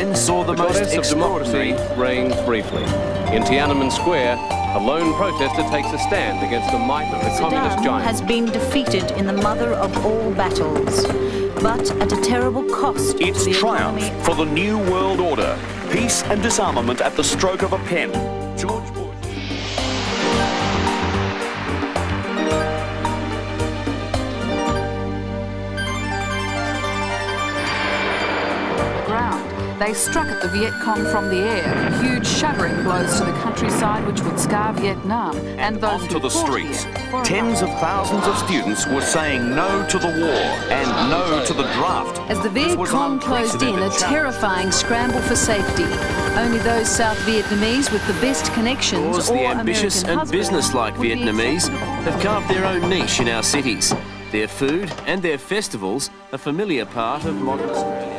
Berlin saw the, The most goddess of extraordinary... democracy reigns briefly. In Tiananmen Square, a lone protester takes a stand against the might of the communist Saddam giant. has been defeated in the mother of all battles, but at a terrible cost to It's the triumph economy for the new world order. Peace and disarmament at the stroke of a pen. George They struck at the Viet Cong from the air, huge shattering blows to the countryside which would scar Vietnam and those Onto the streets. Tens of thousands of students were saying no to the war and no to the draft. As the Viet Cong closed in, a terrifying scramble for safety. Only those South Vietnamese with the best connections Because or the ambitious American and business-like Vietnamese have carved their own niche in our cities. Their food and their festivals, a familiar part of modern Australia.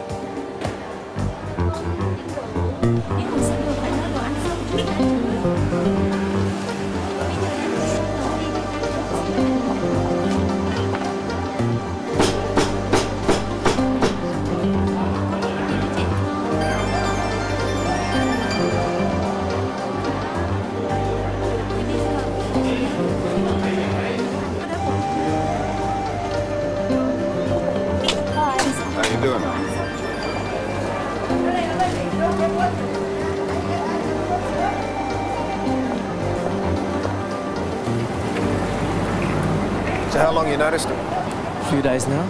Noticed him? A few days now.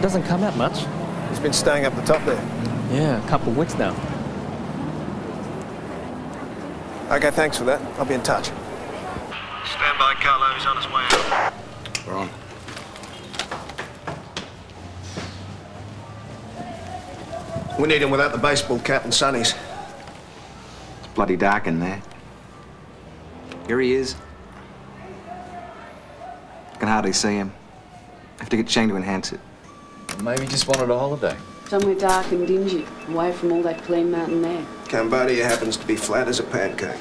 Doesn't come out much. He's been staying up the top there. Yeah, a couple of weeks now. Okay, thanks for that. I'll be in touch. Stand by, Carlo. He's on his way out. We're on. We need him without the baseball cap and sunnies. It's bloody dark in there. Here he is. I can hardly see him. I have to get Chang to enhance it. Maybe he just wanted a holiday. Somewhere dark and dingy, away from all that clean mountain air. Cambodia happens to be flat as a pancake.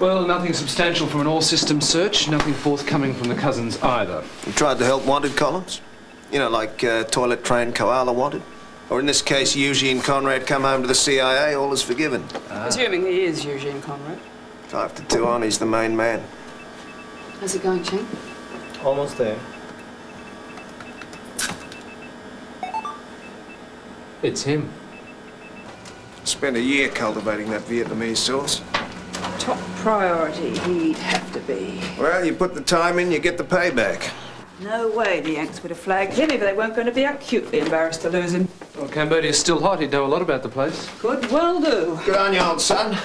Well, nothing substantial from an all-system search, nothing forthcoming from the cousins either. You tried to help wanted columns? You know, like uh, toilet train koala wanted? Or in this case, Eugene Conrad come home to the CIA, all is forgiven. Assuming he is Eugene Conrad. Five to two on, he's the main man. How's it going, Cheng? Almost there. It's him. Spent a year cultivating that Vietnamese source. Top priority, he'd have to be. Well, you put the time in, you get the payback. No way the Yanks would have flagged him if they weren't going to be acutely embarrassed to lose him. Well, Cambodia's still hot. He'd know a lot about the place. Could well do. Good on you, old son.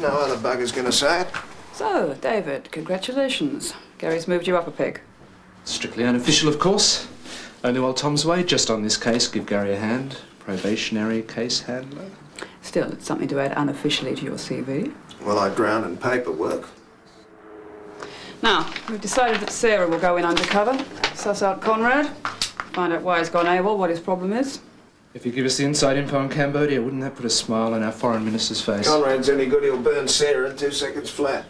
No other bugger's gonna say it. So, David, congratulations. Gary's moved you up a peg. Strictly unofficial, of course. Only while Tom's away, just on this case, give Gary a hand. Probationary case handler. Still, it's something to add unofficially to your CV. Well, I drown in paperwork. Now, we've decided that Sarah will go in undercover, suss out Conrad, find out why he's gone AWOL, what his problem is. If you give us the inside info on Cambodia, wouldn't that put a smile on our foreign minister's face? Conrad's any good, he'll burn Sarah in two seconds flat.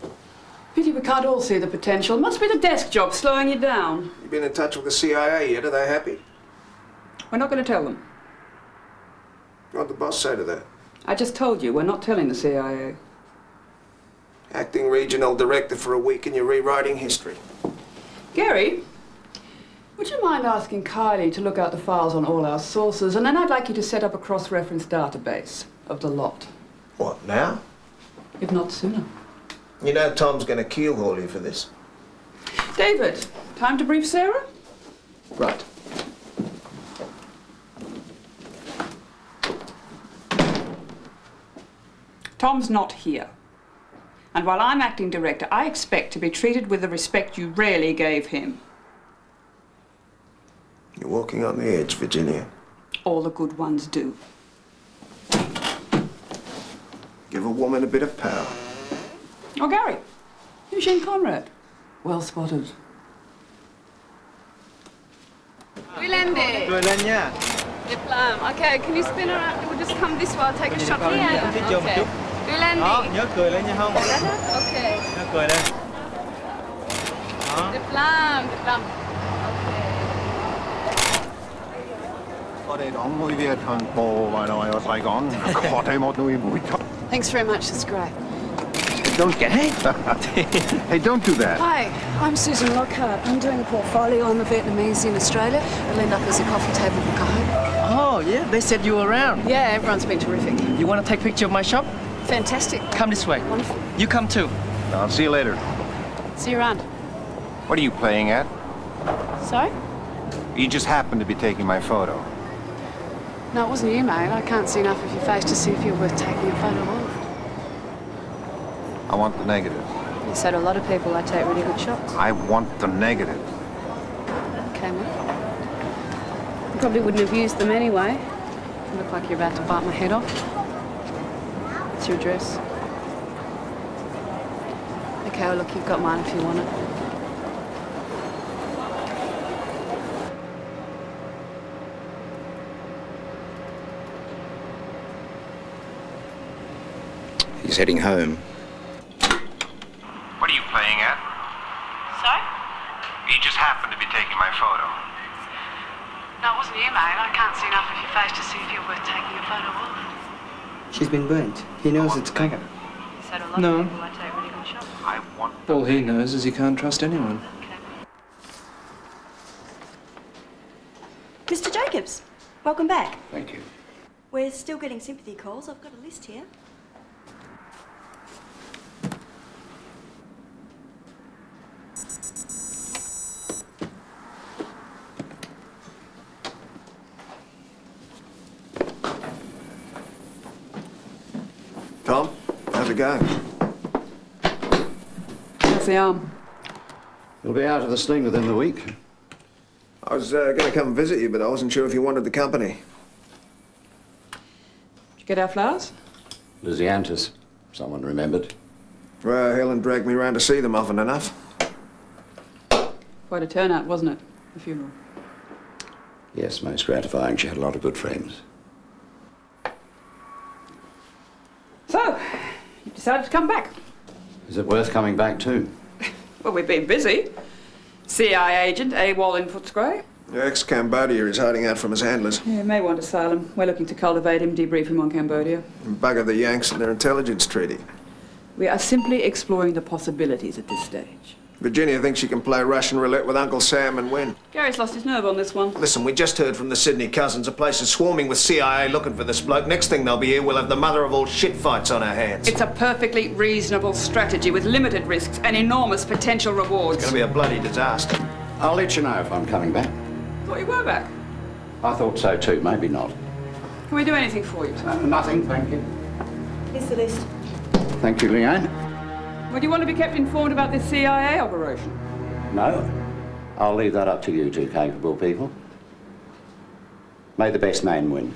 Pity we can't all see the potential. Must be the desk job slowing you down. You been in touch with the CIA yet? Are they happy? We're not going to tell them. What'd the boss say to that? I just told you, we're not telling the CIA. Acting regional director for a week and you're rewriting history. Gary, would you mind asking Kylie to look out the files on all our sources, and then I'd like you to set up a cross-reference database of the lot, What, now? if not sooner. You know Tom's gonna keelhaul you for this. David, time to brief Sarah? Right. Tom's not here. And while I'm acting director, I expect to be treated with the respect you rarely gave him. You're walking on the edge, Virginia. All the good ones do. Give a woman a bit of power. Oh, Gary, Eugene Conrad. Well spotted. We landed. We landed, yeah. Okay, can you spin around? We'll just come this way. I'll take a shot. Yeah. Okay. We Okay. Thanks very much, that's great. Don't get Hey, don't do that. Hi, I'm Susan Lockhart. I'm doing a portfolio on the Vietnamese in Australia. I'll end up as a coffee table book, I hope. Oh, yeah, they said you were around. Yeah, everyone's been terrific. You want to take a picture of my shop? Fantastic. Come this way. Wonderful. You come too. I'll see you later. See you around. What are you playing at? Sorry? You just happened to be taking my photo. No, it wasn't you, mate. I can't see enough of your face to see if you're worth taking a photo of. I want the negative. You said a lot of people I take really good shots. I want the negative. Okay, mate. You probably wouldn't have used them anyway. You look like you're about to bite my head off. What's your address? Okay, well, look, you've got mine if you want it. He's heading home. What are you playing at? Sorry? You just happened to be taking my photo. No, it wasn't you, mate. I can't see enough of your face to see if you're worth taking a photo of. She's been burnt. He knows it's cover. You said a lot No. of people I take really good shots. I want All he knows is he can't trust anyone. Mr. Jacobs, welcome back. Thank you. We're still getting sympathy calls. I've got a list here. Tom, how's it going? How's the arm? You'll be out of the sling within the week. I was uh, going to come and visit you, but I wasn't sure if you wanted the company. Did you get our flowers? Lisianthus. Someone remembered. Well, Helen dragged me round to see them often enough. Quite a turnout, wasn't it? The funeral. Yes, most gratifying. She had a lot of good friends. So, you've decided to come back. Is it worth coming back to? Well, we've been busy. CIA agent AWOL in Footscray. Ex-Cambodia is hiding out from his handlers. Yeah, may want asylum. We're looking to cultivate him, debrief him on Cambodia. And bugger the Yanks and their intelligence treaty. We are simply exploring the possibilities at this stage. Virginia thinks she can play Russian roulette with Uncle Sam and win. Gary's lost his nerve on this one. Listen, we just heard from the Sydney cousins. The place is swarming with CIA looking for this bloke. Next thing they'll be here, we'll have the mother of all shit fights on our hands. It's a perfectly reasonable strategy with limited risks and enormous potential rewards. It's gonna be a bloody disaster. I'll let you know if I'm coming back. Thought you were back. I thought so too. Maybe not. Can we do anything for you? Uh, nothing, thank you. Here's the list. Thank you, Leanne. Would you want to be kept informed about this CIA operation? No. I'll leave that up to you two capable people. May the best man win.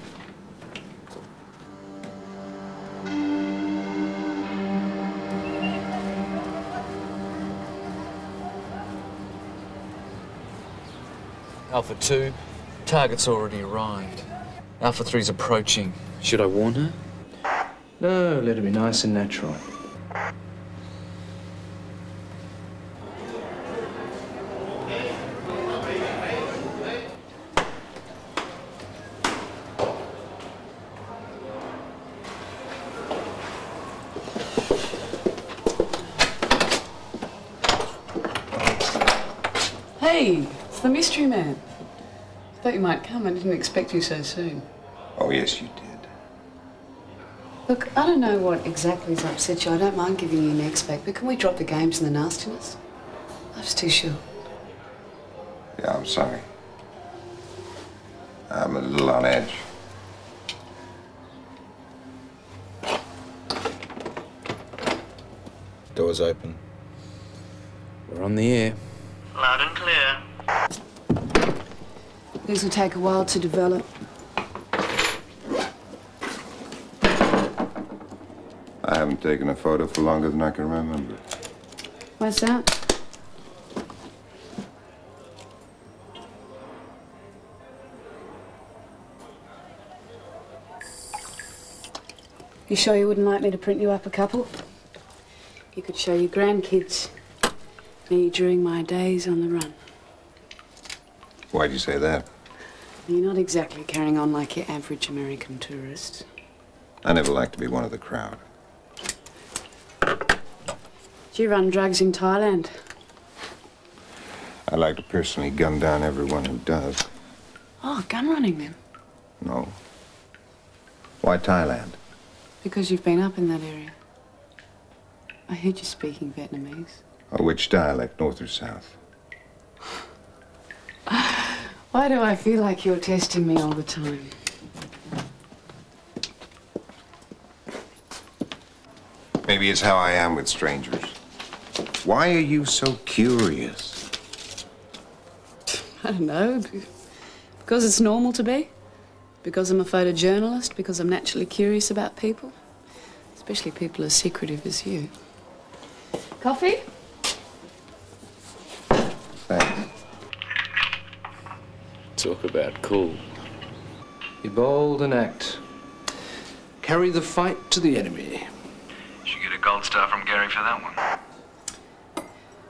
Alpha 2, target's already arrived. Alpha 3's approaching. Should I warn her? No, let it be nice and natural. Hey, it's the mystery man. Thought you might come. I didn't expect you so soon. Oh, yes, you did. Look, I don't know what exactly has upset you. I don't mind giving you next back, but can we drop the games and the nastiness? I was too sure. Yeah, I'm sorry. I'm a little on edge. Doors open. We're on the air. Loud and clear. These will take a while to develop. I haven't taken a photo for longer than I can remember. What's that? You sure you wouldn't like me to print you up a couple? You could show your grandkids me during my days on the run. Why'd you say that? You're not exactly carrying on like your average American tourist. I never like to be one of the crowd. Do you run drugs in Thailand? I like to personally gun down everyone who does. Oh, gun running then. No. Why Thailand? Because you've been up in that area. I heard you speaking Vietnamese. Or which dialect, north or south? Why do I feel like you're testing me all the time? Maybe it's how I am with strangers. Why are you so curious? I don't know. Because it's normal to be? Because I'm a photojournalist? Because I'm naturally curious about people? Especially people as secretive as you. Coffee? Thanks. Talk about cool. Be bold and act. Carry the fight to the enemy. You Should get a gold star from Gary for that one.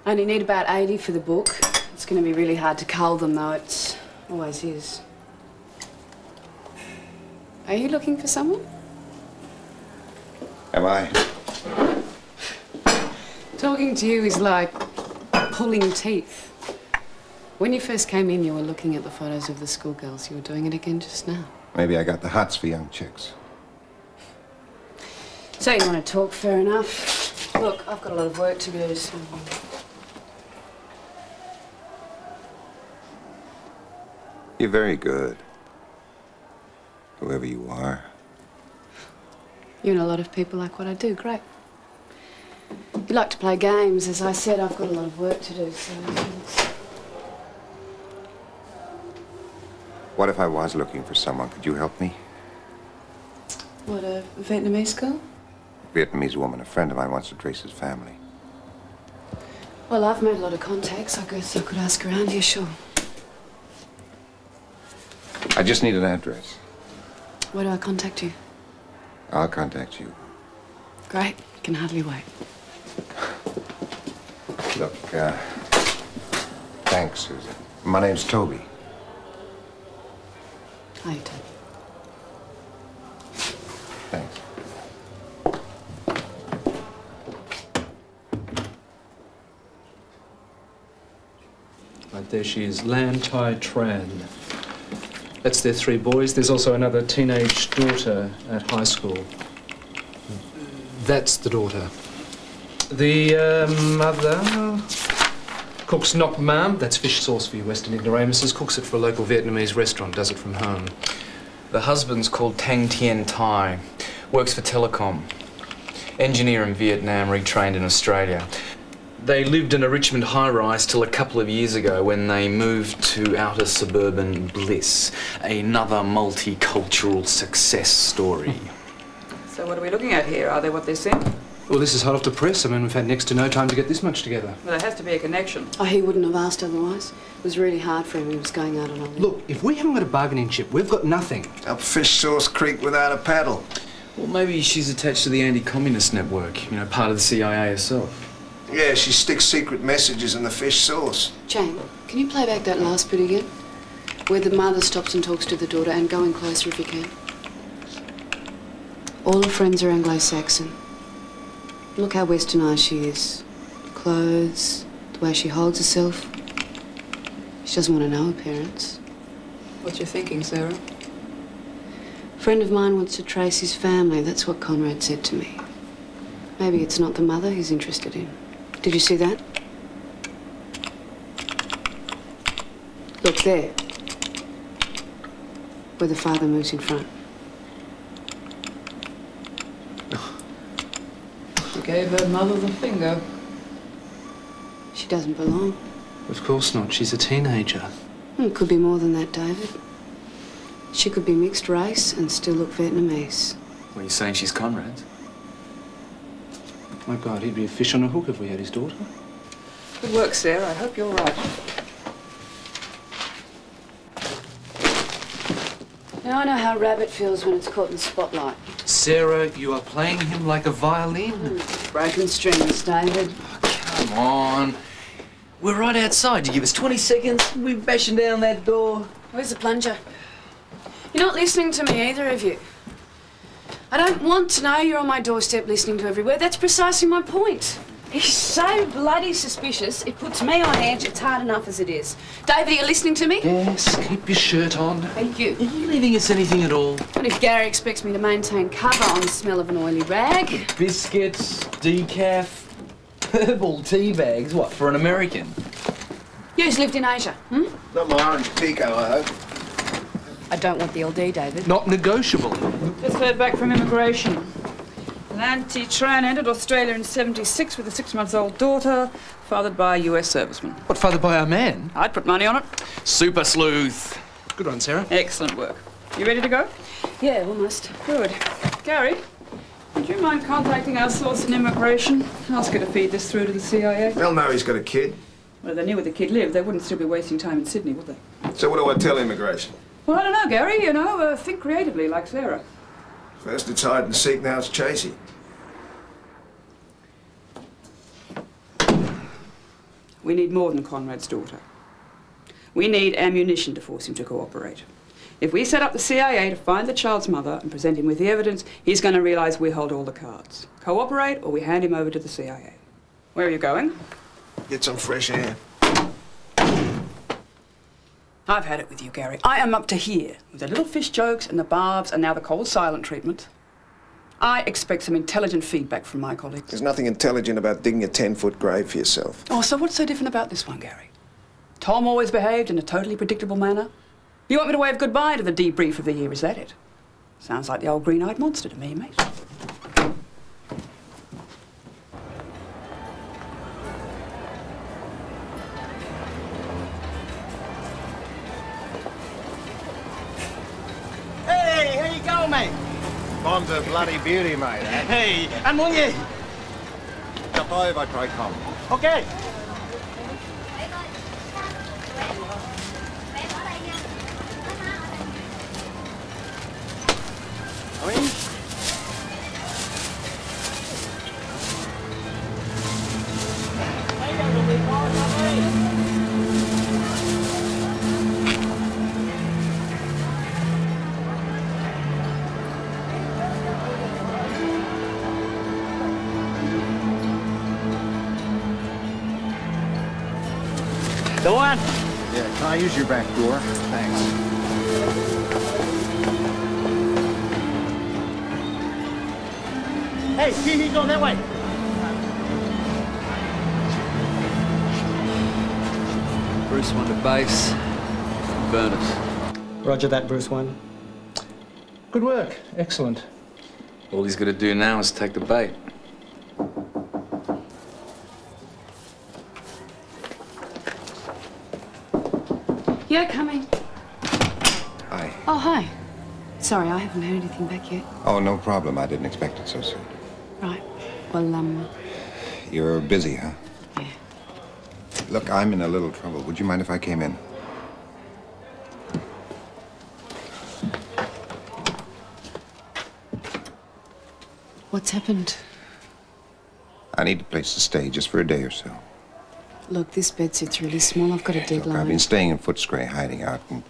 I only need about 80 for the book. It's going to be really hard to cull them, though. It always is. Are you looking for someone? Am I? Talking to you is like pulling teeth. When you first came in, you were looking at the photos of the schoolgirls. You were doing it again just now. Maybe I got the hots for young chicks. So you want to talk, fair enough. Look, I've got a lot of work to do, so... You're very good. Whoever you are. You and a lot of people like what I do, great. You like to play games. As I said, I've got a lot of work to do, so... What if I was looking for someone? Could you help me? What, a Vietnamese girl? Vietnamese woman, a friend of mine wants to trace his family. Well, I've made a lot of contacts. I guess I could ask around here, sure. I just need an address. Where do I contact you? I'll contact you. Great. Can hardly wait. Look, uh, thanks, Susan. My name's Toby. How you doing? Thanks. Right there she is, Lan Tai Tran. That's their three boys. There's also another teenage daughter at high school. That's the daughter. The uh, mother cooks nuoc mam. That's fish sauce for you Western ignoramuses. Cooks it for a local Vietnamese restaurant. Does it from home. The husband's called Tang Tien Thai. Works for Telecom. Engineer in Vietnam, retrained in Australia. They lived in a Richmond high rise till a couple of years ago when they moved to outer suburban bliss. Another multicultural success story. So what are we looking at here? Are they what they seem? Well, this is hot off the press. I mean, we've had next to no time to get this much together. Well, there has to be a connection. Oh, he wouldn't have asked otherwise. It was really hard for him. He was going out on a limb. Look, if we haven't got a bargaining chip, we've got nothing. Up Fish Sauce Creek without a paddle. Well, maybe she's attached to the anti-communist network, you know, part of the CIA herself. Yeah, she sticks secret messages in the fish sauce. Jane, can you play back that last bit again? Where the mother stops and talks to the daughter, and go in closer if you can. All her friends are Anglo-Saxon. Look how westernised she is. Clothes, the way she holds herself. She doesn't want to know her parents. What you thinking, Sarah? A friend of mine wants to trace his family. That's what Conrad said to me. Maybe it's not the mother he's interested in. Did you see that? Look there. Where the father moves in front. Gave her mother the finger. She doesn't belong. Of course not. She's a teenager. Hmm, It could be more than that, David. She could be mixed race and still look Vietnamese. Well, you saying she's Conrad's? My God, he'd be a fish on a hook if we had his daughter. Good work, Sarah. I hope you're right. Now I know how Rabbit feels when it's caught in the spotlight. Sarah, you are playing him like a violin. Broken strings, David. Oh, come on. We're right outside. You give us 20 seconds, we're bashing down that door. Where's the plunger? You're not listening to me, either of you. I don't want to know you're on my doorstep listening to every word. That's precisely my point. He's so bloody suspicious, it puts me on edge. It's hard enough as it is. David, are you listening to me? Yes, keep your shirt on. Thank you. Are you leaving us anything at all? What if Gary expects me to maintain cover on the smell of an oily rag? Biscuits, decaf, herbal tea bags. What, for an American? You's lived in Asia, hmm? Not my orange pekoe, I hope. I don't want the LD, David. Not negotiable. Just heard back from immigration. An anti-Tran entered Australia in 76 with a six-month-old daughter, fathered by a US serviceman. What, fathered by our man? I'd put money on it. Super sleuth. Good one, Sarah. Excellent work. You ready to go? Yeah, almost. Good. Gary, would you mind contacting our source in immigration? Ask her to feed this through to the CIA. They'll know he's got a kid. Well, if they knew where the kid lived, they wouldn't still be wasting time in Sydney, would they? So what do I tell immigration? Well, I don't know, Gary. You know, uh, think creatively, like Sarah. First it's hide and seek, now it's chasing. We need more than Conrad's daughter. We need ammunition to force him to cooperate. If we set up the CIA to find the child's mother and present him with the evidence, he's going to realize we hold all the cards. Cooperate or we hand him over to the CIA. Where are you going? Get some fresh air. I've had it with you, Gary. I am up to here with the little fish jokes and the barbs and now the cold silent treatment. I expect some intelligent feedback from my colleagues. There's nothing intelligent about digging a 10-foot grave for yourself. Oh, so what's so different about this one, Gary? Tom always behaved in a totally predictable manner. You want me to wave goodbye to the debrief of the year, is that it? Sounds like the old green-eyed monster to me, mate. You mate? Bomb's a bloody beauty, mate. Eh? Hey, and. Stop by I try come. Okay. I use your back door? Thanks. Hey, he, he going that way. Bruce one to base. Burn it. Roger that, Bruce One. Good work. Excellent. All he's got to do now is take the bait. Yeah, coming. Hi. Oh, hi. Sorry, I haven't heard anything back yet. Oh, no problem. I didn't expect it so soon. Right. Well, um, You're busy, huh? Yeah. Look, I'm in a little trouble. Would you mind if I came in? what's happened? I need a place to stay just for a day or so. Look, this bedsuit's really small. I've got a deadline. Look, deadline. I've been staying in Footscray, hiding out, and...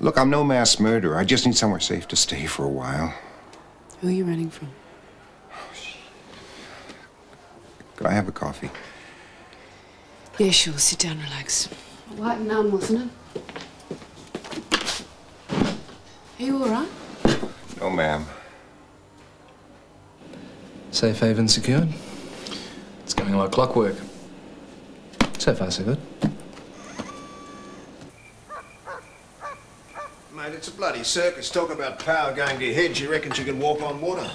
Look, I'm no mass murderer. I just need somewhere safe to stay for a while. Who are you running from? Could I have a coffee? Yeah, sure. Sit down, relax. White and numb, wasn't it? Are you all right? No, ma'am. Safe haven secured? It's going like clockwork. So far, so good. Mate, it's a bloody circus. Talk about power going to your head. She reckons you can walk on water.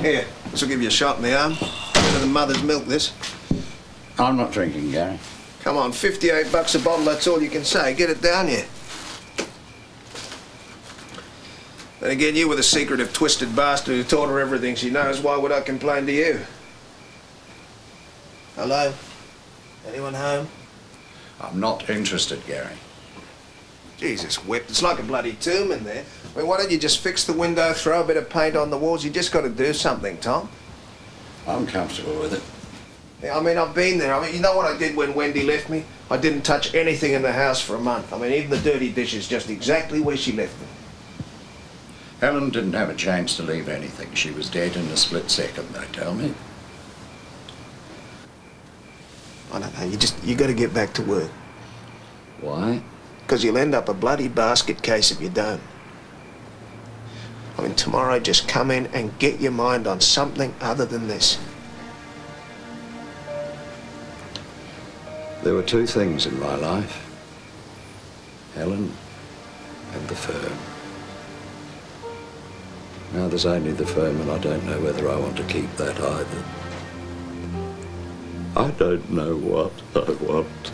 Here, this will give you a shot in the arm. Better than mother's milk, this. I'm not drinking, Gary. Come on, 58 bucks a bottle, that's all you can say. Get it down here. Then again, you were the secretive, twisted bastard who taught her everything she knows. Why would I complain to you? Hello? Anyone home? I'm not interested, Gary. Jesus, whip. It's like a bloody tomb in there. I mean, why don't you just fix the window, throw a bit of paint on the walls? You just got to do something, Tom. I'm comfortable with it. Yeah, I mean, I've been there. I mean, you know what I did when Wendy left me? I didn't touch anything in the house for a month. I mean, even the dirty dishes, just exactly where she left me. Helen didn't have a chance to leave anything. She was dead in a split second, they tell me. I don't know. You just you got to get back to work. Why? Because you'll end up a bloody basket case if you don't. I mean, tomorrow just come in and get your mind on something other than this. There were two things in my life Helen and the firm. Now there's only the firm, and I don't know whether I want to keep that either. I don't know what I want.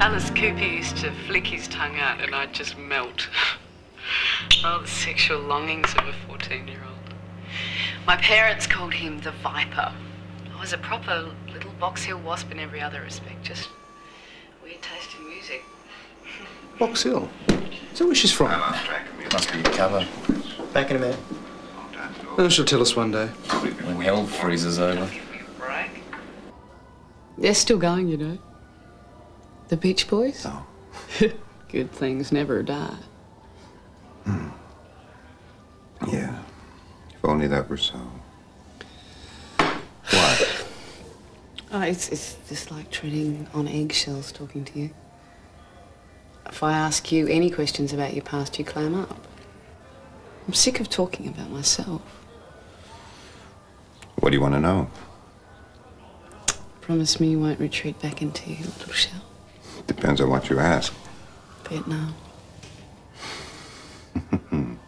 Alice Cooper used to flick his tongue out and I'd just melt. oh, the sexual longings of a 14 year old. My parents called him the Viper. I was a proper little Box Hill wasp in every other respect, just weird taste in music. Box Hill? Is that where she's from? Must be a cover. Back in a minute. Oh, she'll tell us one day. When hell freezes over. They're still going, you know. The Beach Boys? Oh. Good things never die. Hmm. Yeah. If only that were so. Oh, it's, it's just like treading on eggshells talking to you. If I ask you any questions about your past, you clam up. I'm sick of talking about myself. What do you want to know? Promise me you won't retreat back into your little shell. Depends on what you ask. Vietnam.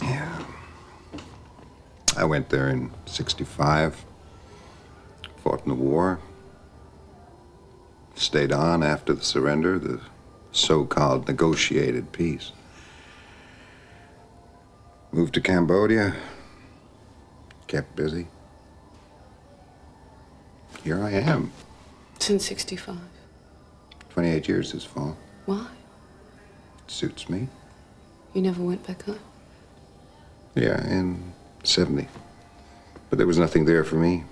Yeah. I went there in 65. Fought in the war. Stayed on after the surrender, the so called negotiated peace. Moved to Cambodia. Kept busy. Here I am. Since 65. 28 years this fall. Why? It Suits me. You never went back home? Yeah, in 70. But there was nothing there for me.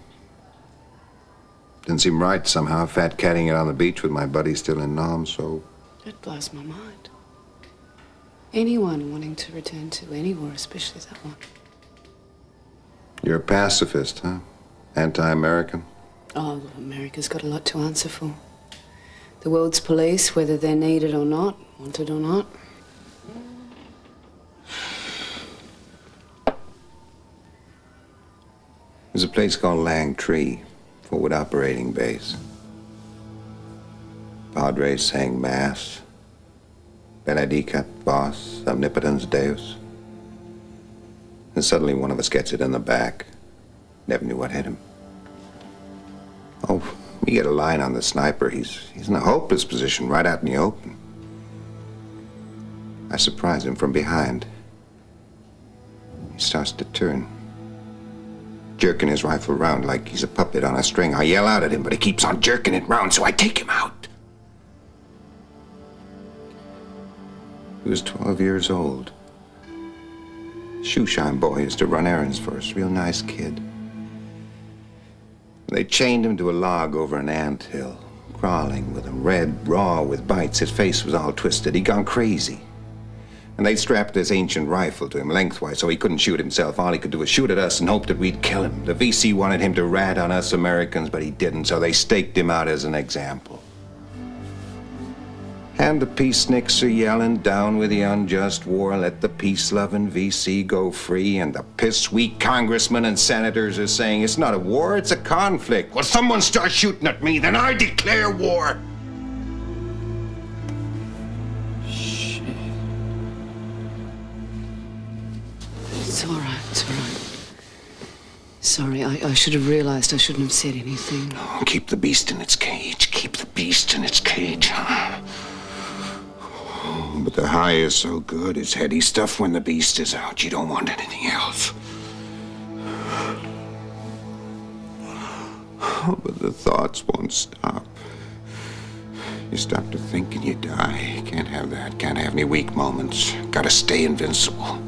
Didn't seem right somehow, fat catting it on the beach with my buddy still in Nam, so It blows my mind. Anyone wanting to return to any war, especially that one. you're a pacifist, huh? Anti American? Oh, America's got a lot to answer for. The world's police, whether they're needed or not, wanted or not. There's a place called Lang Tree, forward operating base. Padres sang Mass. Benedicat Vos, Omnipotens Deus. And suddenly one of us gets it in the back. Never knew what hit him. Oh, we get a line on the sniper. He's, he's in a hopeless position right out in the open. I surprise him from behind. He starts to turn jerking his rifle round like he's a puppet on a string. I yell out at him, but he keeps on jerking it round, so I take him out. He was 12 years old. Shoeshine boy used to run errands for us. Real nice kid. They chained him to a log over an ant hill, crawling with him, red, raw, with bites. His face was all twisted. He'd gone crazy. And they strapped this ancient rifle to him lengthwise so he couldn't shoot himself. All he could do was shoot at us and hope that we'd kill him. The VC wanted him to rat on us Americans, but he didn't, so they staked him out as an example. And the peaceniks are yelling down with the unjust war, let the peace loving VC go free. And the piss weak congressmen and senators are saying it's not a war, it's a conflict. Well, someone starts shooting at me, then I declare war. Right, it's all right. Sorry, I, I should have realized I shouldn't have said anything. Keep the beast in its cage. Keep the beast in its cage. Oh, but the high is so good, it's heady stuff when the beast is out. You don't want anything else. Oh, but the thoughts won't stop. You stop to think and you die. Can't have that. Can't have any weak moments. Gotta stay invincible.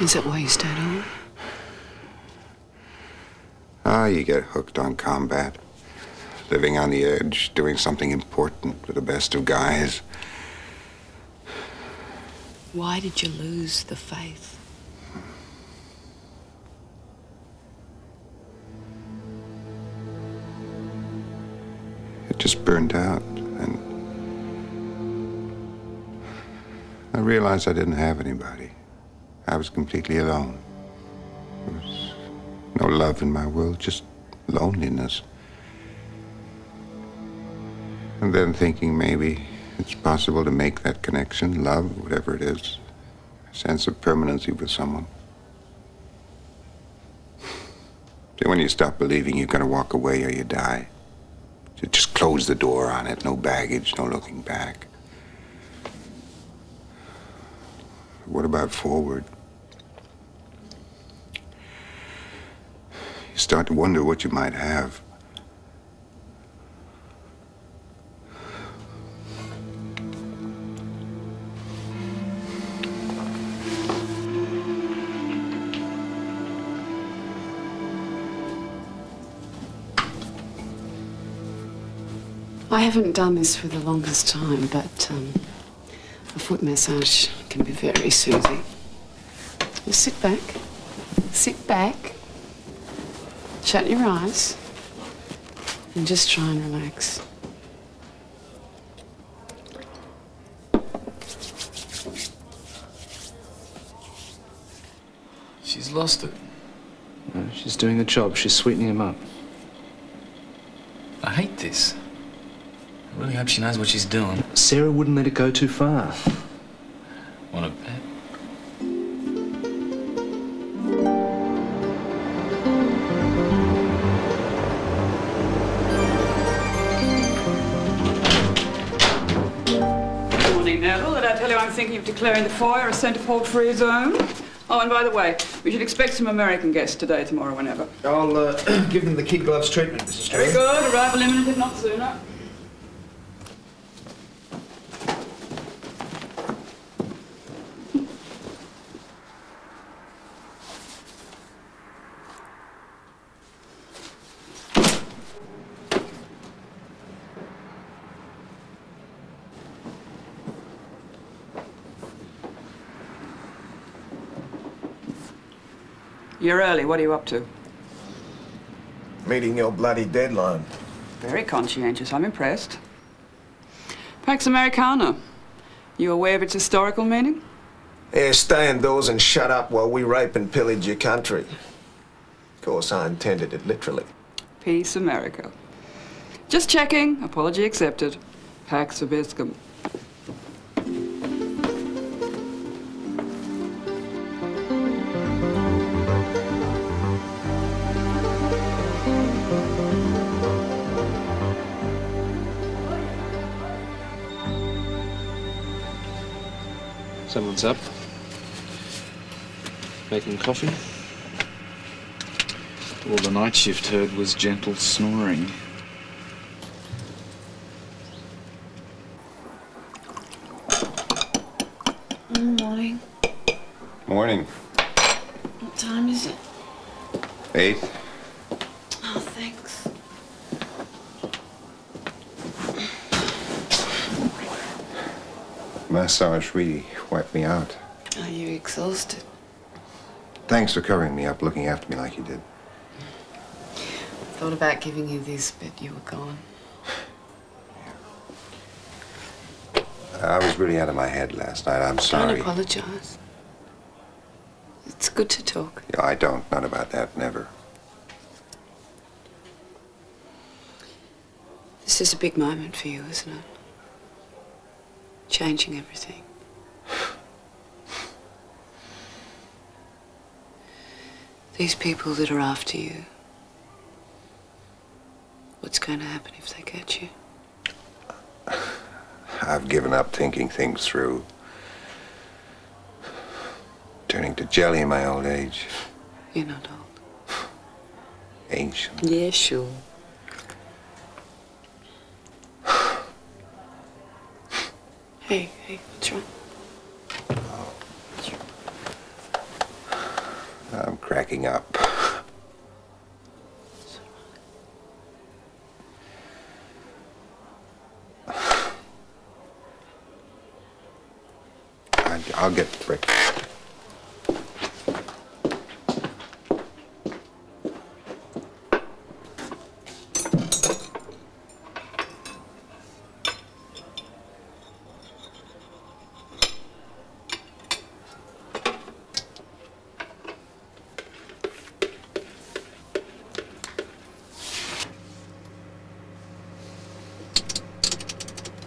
Is that why you stayed on? Ah, you get hooked on combat. Living on the edge, doing something important for the best of guys. Why did you lose the faith? It just burned out, and I realized I didn't have anybody. I was completely alone. There was no love in my world, just loneliness. And then thinking maybe it's possible to make that connection, love, whatever it is, a sense of permanency with someone. See, when you stop believing you're going to walk away or you die, you just close the door on it, no baggage, no looking back. What about forward? You start to wonder what you might have. I haven't done this for the longest time, but um, a foot massage can be very soothing. Just sit back. Sit back. Shut your eyes. And just try and relax. She's lost it. No, she's doing the job. She's sweetening him up. I hate this. I really hope she knows what she's doing. Sarah wouldn't let it go too far. Declaring the foyer a centre-port free zone? Oh, and by the way, we should expect some American guests today, tomorrow, whenever. I'll uh, give them the kid gloves treatment, Mrs. Very good. Arrival imminent, if not sooner. You're early. What are you up to? Meeting your bloody deadline. Very conscientious. I'm impressed. Pax Americana. You aware of its historical meaning? Yeah, stay indoors and shut up while we rape and pillage your country. Of course, I intended it literally. Peace America. Just checking. Apology accepted. Pax Vobiscum. Someone's up. Making coffee. All the night shift heard was gentle snoring. Morning. Morning. What time is it? Eight. Oh, thanks. Massage really wiped me out. Are you exhausted? Thanks for covering me up, looking after me like you did. Thought about giving you this, but you were gone. I was really out of my head last night. I'm Don't apologize. It's good to talk. Yeah, I don't. Not about that. Never. This is a big moment for you, isn't it? Changing everything. These people that are after you, what's going to happen if they catch you? I've given up thinking things through. Turning to jelly in my old age. You're not old. Ancient. Yeah, sure. hey, hey, what's wrong? I'm cracking up. I'll get breakfast.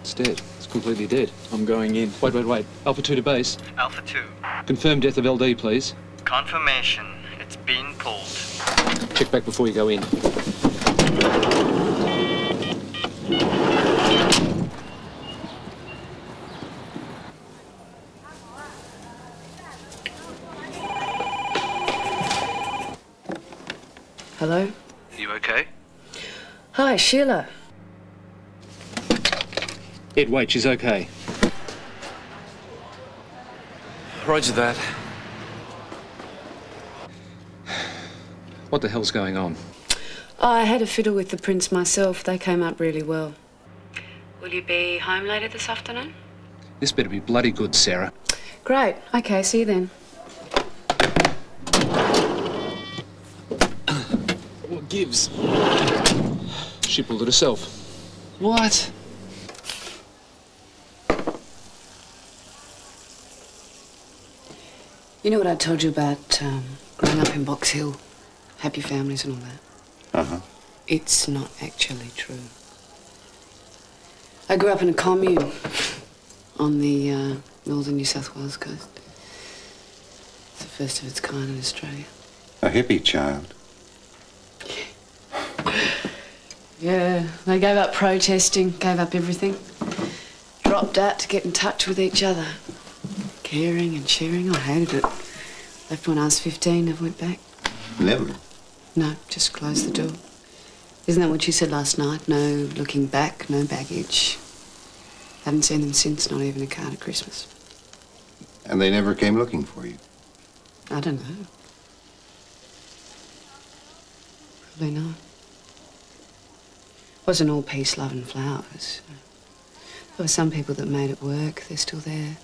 It's dead. It's completely dead. I'm going in. Wait, wait, wait. Alpha 2 to base. Alpha 2. Confirm death of LD, please. Confirmation. It's been pulled. Check back before you go in. Hello? You okay? Hi, Sheila. Ed, wait, she's okay. Roger that. What the hell's going on? Oh, I had a fiddle with the prints myself. They came out really well. Will you be home later this afternoon? This better be bloody good, Sarah. Great. Okay, see you then. What gives? She pulled it herself. What? You know what I told you about um, growing up in Box Hill, happy families and all that? Uh huh. It's not actually true. I grew up in a commune on the uh, northern New South Wales coast. It's the first of its kind in Australia. A hippie child. Yeah, they gave up protesting, gave up everything. Dropped out to get in touch with each other. Caring and sharing, I hated it. Left when I was 15, never went back. Never. No, just closed the door. Isn't that what you said last night? No looking back, no baggage. Haven't seen them since, not even a card at Christmas. And they never came looking for you. I don't know. Probably not. Wasn't all peace, love, and flowers. There were some people that made it work. They're still there.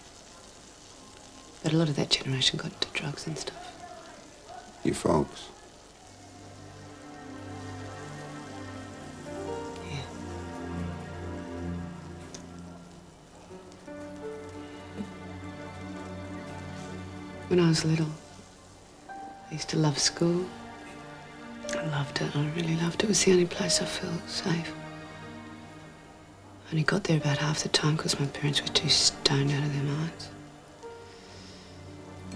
But a lot of that generation got into drugs and stuff. You folks. When I was little, I used to love school. I loved it. I really loved it. It was the only place I felt safe. I only got there about half the time because my parents were too stoned out of their minds.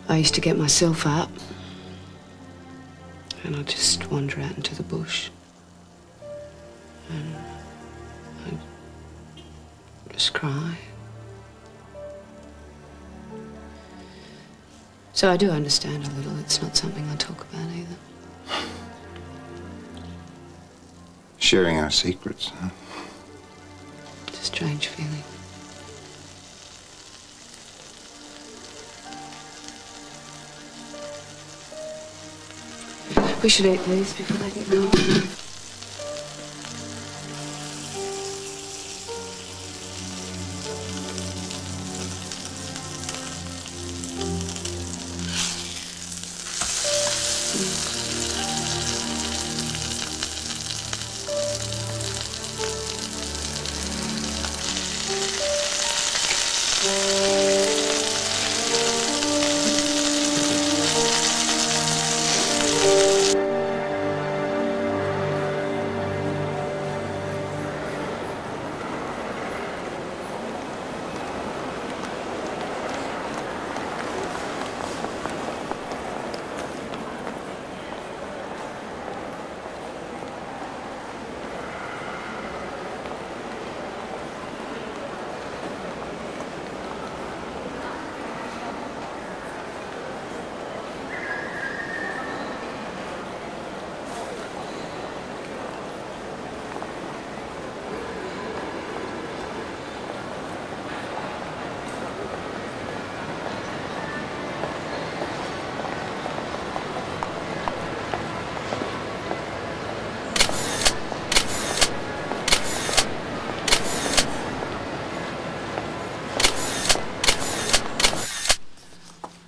I used to get myself up and I'd just wander out into the bush. And I'd just cry. So I do understand a little. It's not something I talk about either. Sharing our secrets, huh? It's a strange feeling. We should eat these before they get cold.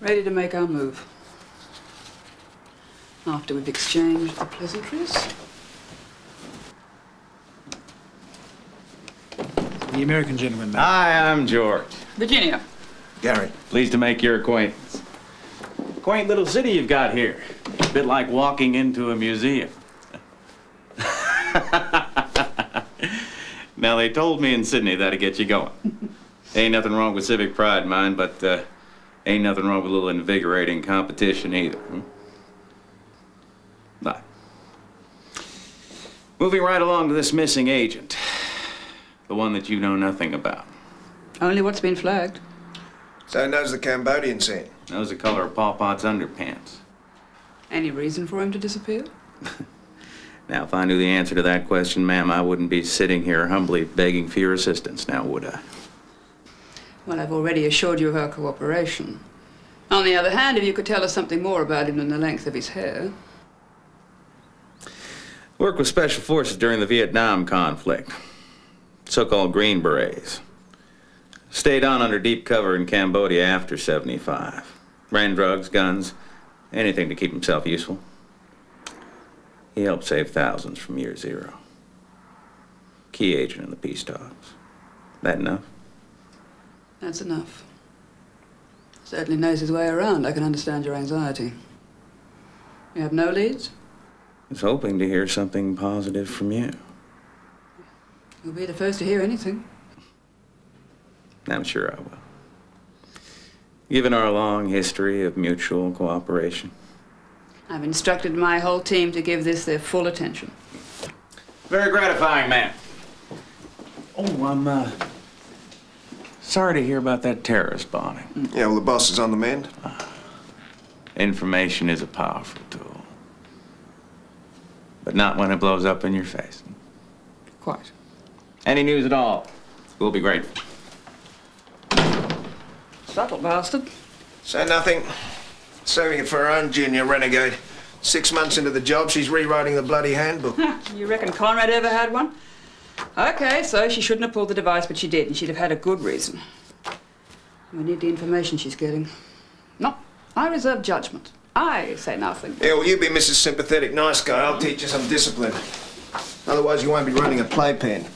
Ready to make our move. After we've exchanged the pleasantries. The American gentleman, ma'am. Hi, I'm George. Virginia. Gary. Pleased to make your acquaintance. Quaint little city you've got here. A bit like walking into a museum. now, they told me in Sydney that'd get you going. ain't nothing wrong with civic pride, mind, but uh, ain't nothing wrong with a little invigorating competition either. Hmm? But, moving right along to this missing agent, the one that you know nothing about. Only what's been flagged. So he knows the Cambodian scene. Knows the color of Pol Pot's underpants. Any reason for him to disappear? Now, if I knew the answer to that question, ma'am, I wouldn't be sitting here humbly begging for your assistance now, would I? Well, I've already assured you of our cooperation. On the other hand, if you could tell us something more about him than the length of his hair. Worked with Special Forces during the Vietnam conflict. So-called Green Berets. Stayed on under deep cover in Cambodia after 75. Ran drugs, guns, anything to keep himself useful. He helped save thousands from year zero. Key agent in the peace talks. That enough? That's enough. Certainly knows his way around. I can understand your anxiety. You have no leads? I was hoping to hear something positive from you. You'll be the first to hear anything. I'm sure I will. Given our long history of mutual cooperation. I've instructed my whole team to give this their full attention. Very gratifying, ma'am. Oh, I'm, uh, sorry to hear about that terrorist bombing. Yeah, well, the boss is on the mend. Uh, information is a powerful tool. But not when it blows up in your face. Quite. Any news at all? We'll be grateful. Subtle bastard. Say nothing. Saving it for her own junior renegade. Six months into the job, she's rewriting the bloody handbook. you reckon Conrad ever had one? Okay, so she shouldn't have pulled the device, but she did, and she'd have had a good reason. We need the information she's getting. No, I reserve judgment. I say nothing. Yeah, well, you be Mrs. Sympathetic Nice Guy. I'll teach you some discipline. Otherwise, you won't be running a playpen.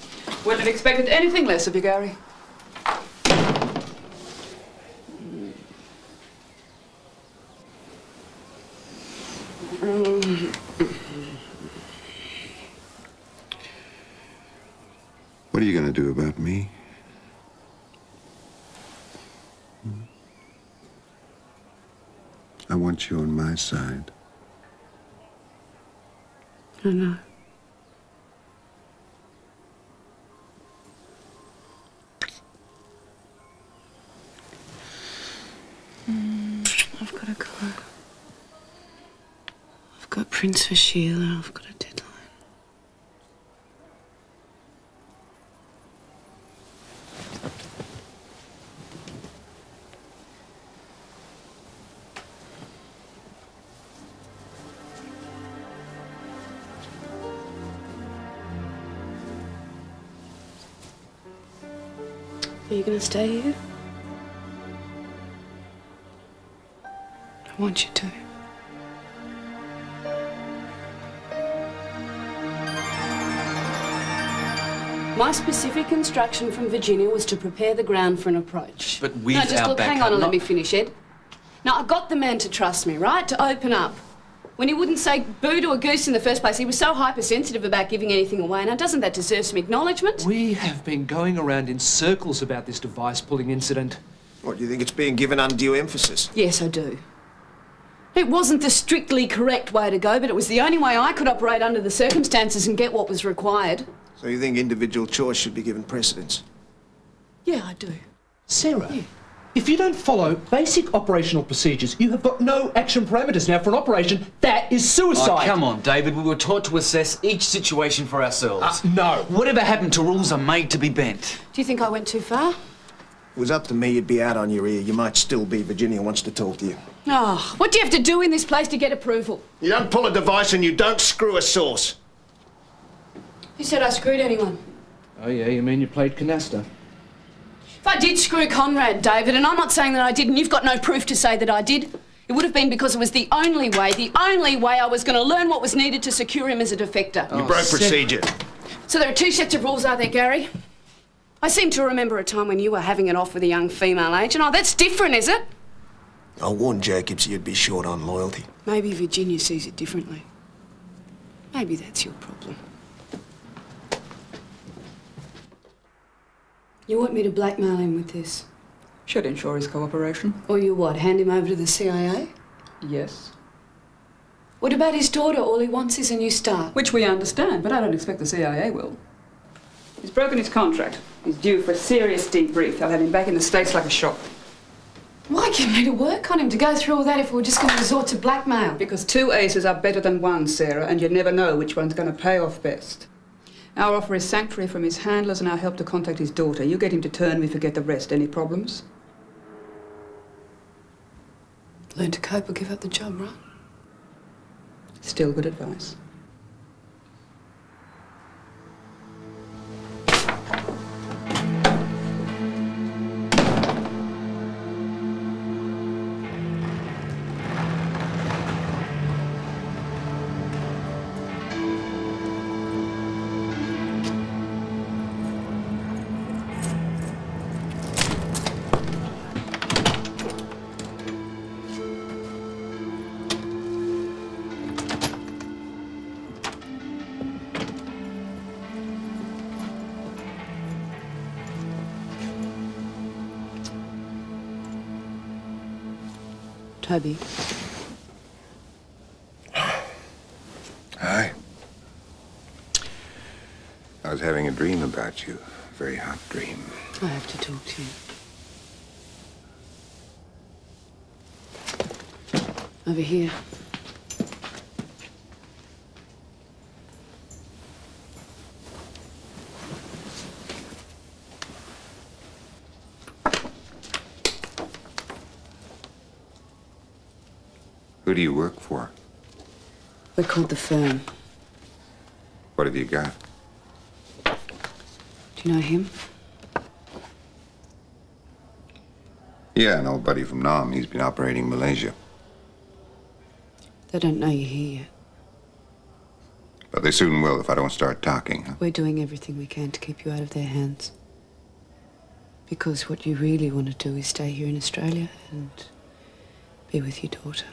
Wouldn't have expected anything less of you, Gary. What are you going to do about me? Hmm? I want you on my side. I know. Mm, I've got to go. I've got prints for Sheila. I've got to stay here? I want you to. My specific instruction from Virginia was to prepare the ground for an approach. But with no, just our look, hang on and let me finish, Ed. Now, I got the man to trust me, right? To open up. When he wouldn't say boo to a goose in the first place, he was so hypersensitive about giving anything away. Now, doesn't that deserve some acknowledgement? We have been going around in circles about this device pulling incident. What, do you think it's being given undue emphasis? Yes, I do. It wasn't the strictly correct way to go, but it was the only way I could operate under the circumstances and get what was required. So you think individual choice should be given precedence? Yeah, I do. Sarah, if you don't follow basic operational procedures, you have got no action parameters. Now, for an operation, that is suicide. Oh, come on, David. We were taught to assess each situation for ourselves. Uh, no. Whatever happened to rules are made to be bent. Do you think I went too far? If it was up to me, you'd be out on your ear. You might still be. Virginia wants to talk to you. Oh, what do you have to do in this place to get approval? You don't pull a device and you don't screw a source. Who said I screwed anyone? Oh, yeah, you mean you played canasta? If I did screw Conrad, David, and I'm not saying that I did, and you've got no proof to say that I did, it would have been because it was the only way, the only way I was going to learn what was needed to secure him as a defector. You broke oh, procedure. So there are two sets of rules, are there, Gary? I seem to remember a time when you were having it off with a young female agent. Oh, that's different, is it? I warned Jacobs you'd be short on loyalty. Maybe Virginia sees it differently. Maybe that's your problem. You want me to blackmail him with this? Should ensure his cooperation. Or you what, hand him over to the CIA? Yes. What about his daughter? All he wants is a new start. Which we understand, but I don't expect the CIA will. He's broken his contract. He's due for a serious debrief. They'll have him back in the States like a shot. Why get me to work on him to go through all that if we're just going to resort to blackmail? Because two aces are better than one, Sarah, and you never know which one's going to pay off best. Our offer is sanctuary from his handlers and our help to contact his daughter. You get him to turn, we forget the rest. Any problems? Learn to cope or give up the job, right? Still good advice. Toby. Hi. I was having a dream about you. A very hot dream. I have to talk to you. Over here. Who do you work for? We're called the firm. What have you got? Do you know him? Yeah, an old buddy from Nam. He's been operating in Malaysia. They don't know you're here yet. But they soon will if I don't start talking. Huh? We're doing everything we can to keep you out of their hands. Because what you really want to do is stay here in Australia and be with your daughter.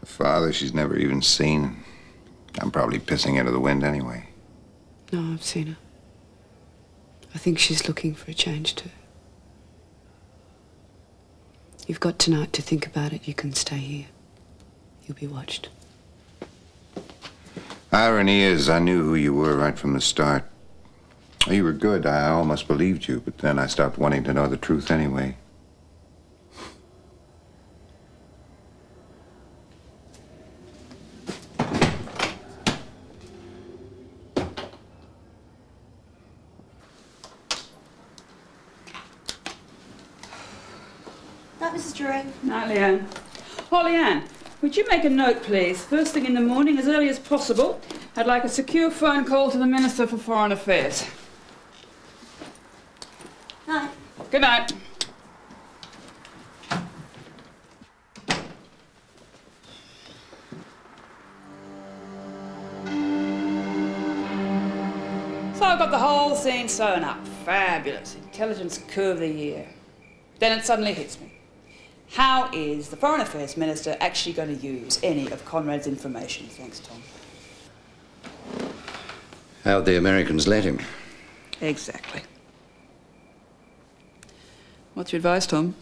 The father she's never even seen. I'm probably pissing into the wind anyway. No, I've seen her. I think she's looking for a change too. You've got tonight to think about it. You can stay here. You'll be watched. Irony is, I knew who you were right from the start. You were good. I almost believed you, but then I stopped wanting to know the truth anyway. Night, Mrs. Night, Leanne. Oh, Leanne, would you make a note, please? First thing in the morning, as early as possible, I'd like a secure phone call to the Minister for Foreign Affairs. Night. Good night. So I've got the whole scene sewn up. Fabulous. Intelligence curve of the year. Then it suddenly hits me. How is the Foreign Affairs Minister actually going to use any of Conrad's information? Thanks, Tom. How'd the Americans let him? Exactly. What's your advice, Tom?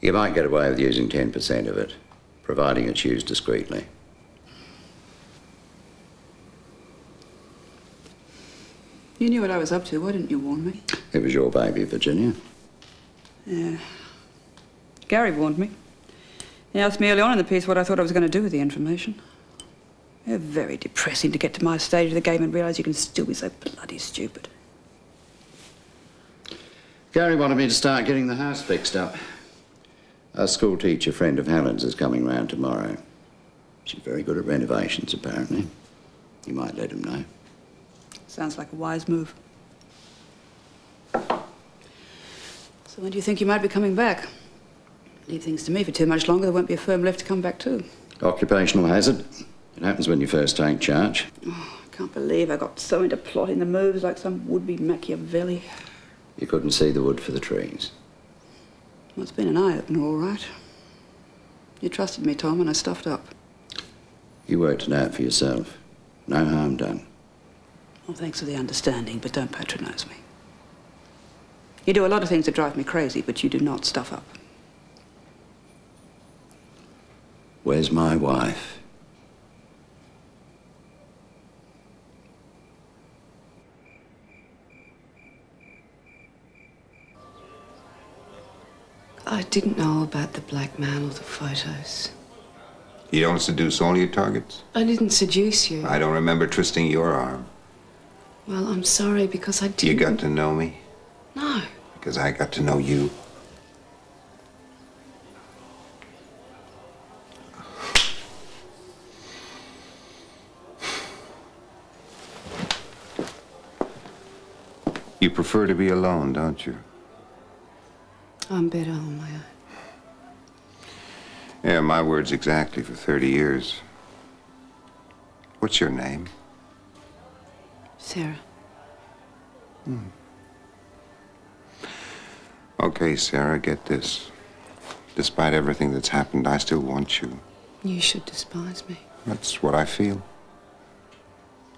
You might get away with using 10% of it, providing it's used discreetly. You knew what I was up to. Why didn't you warn me? It was your baby, Virginia. Yeah. Gary warned me. He asked me early on in the piece what I thought I was going to do with the information. Yeah, very depressing to get to my stage of the game and realise you can still be so bloody stupid. Gary wanted me to start getting the house fixed up. A school teacher friend of Helen's is coming round tomorrow. She's very good at renovations, apparently. You might let him know. Sounds like a wise move. So when do you think you might be coming back? Leave things to me for too much longer, there won't be a firm left to come back to. Occupational hazard. It happens when you first take charge. Oh, I can't believe I got so into plotting the moves like some would-be Machiavelli. You couldn't see the wood for the trees. Well, it's been an eye-opener, all right. You trusted me, Tom, and I stuffed up. You worked it out for yourself. No harm done. Well, thanks for the understanding, but don't patronize me. You do a lot of things that drive me crazy, but you do not stuff up. Where's my wife? I didn't know about the black man or the photos. You don't seduce all your targets? I didn't seduce you. I don't remember twisting your arm. Well, I'm sorry because I didn't. You got to know me No. because I got to know you. You prefer to be alone, don't you? I'm better on my own. Yeah, my words exactly for 30 years. What's your name? Sarah. Hmm. Okay, Sarah, get this. Despite everything that's happened, I still want you. You should despise me. That's what I feel.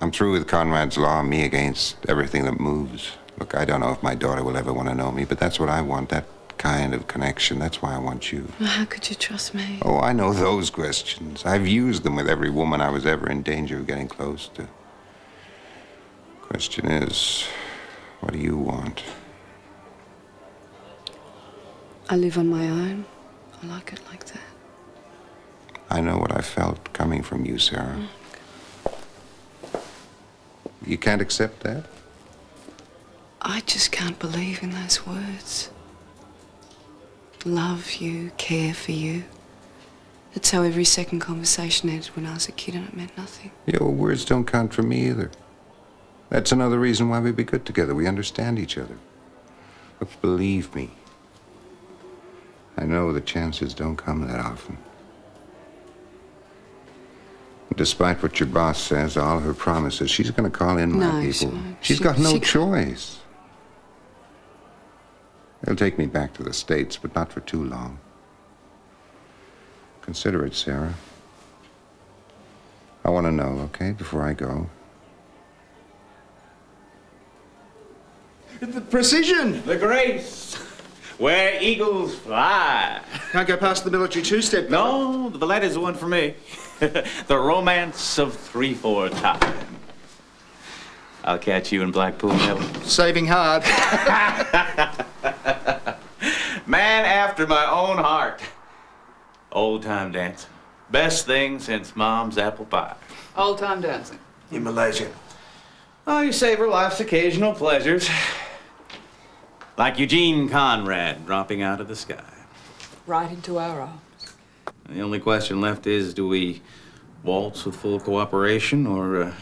I'm through with Conrad's law, me against everything that moves. Look, I don't know if my daughter will ever want to know me, but that's what I want, that kind of connection. That's why I want you. Well, how could you trust me? Oh, I know those questions. I've used them with every woman I was ever in danger of getting close to. Question is, what do you want? I live on my own. I like it like that. I know what I felt coming from you, Sarah. Mm. You can't accept that? I just can't believe in those words. Love you, care for you. That's how every second conversation ended when I was a kid and it meant nothing. Yeah, well, words don't count for me either. That's another reason why we'd be good together. We understand each other. But believe me, I know the chances don't come that often. Despite what your boss says, all her promises, she's going to call in my No, she people. won't. She's She- got no she- choice. They'll take me back to the States, but not for too long. Consider it, Sarah. I want to know, okay, before I go. The precision! The grace. Where eagles fly. Can't go past the military two-step. No, the ballet is the one for me. the romance of three-four time. I'll catch you in Blackpool Hill. Saving hard. Man after my own heart. Old time dancing. Best thing since mom's apple pie. Old time dancing. In Malaysia. Oh, you savor life's occasional pleasures. Like Eugene Conrad dropping out of the sky. Right into our arms. The only question left is do we waltz with full cooperation or uh,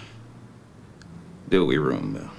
do we room Bill?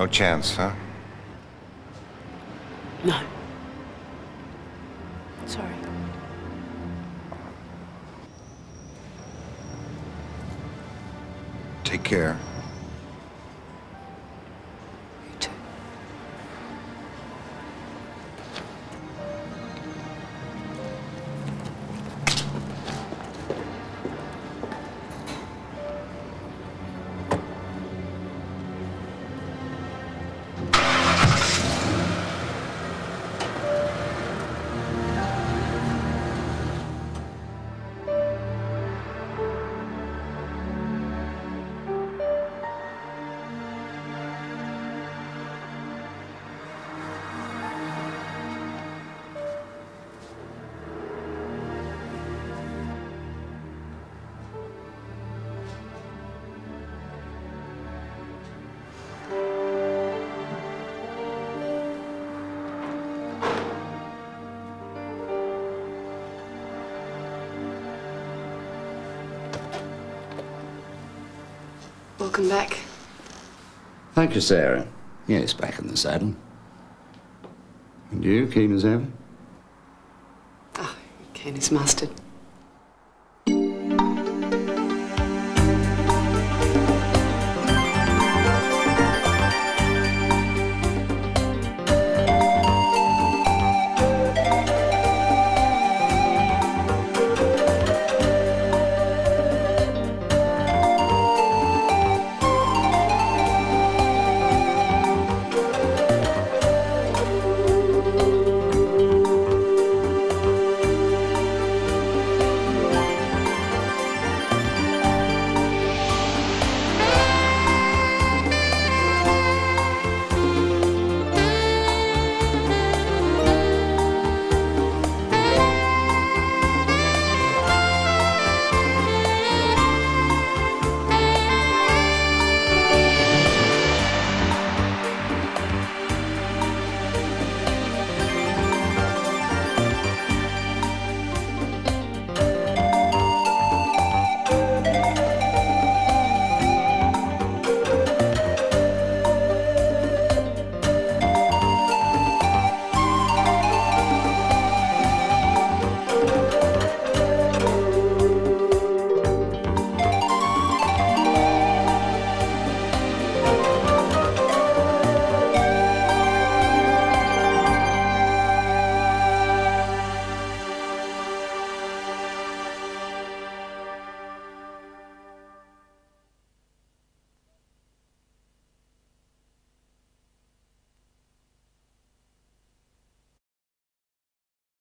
No chance, huh? No. Sorry. Take care. Welcome back. Thank you, Sarah. Yes, back in the saddle. And you, keen as ever? Oh, keen as mustard.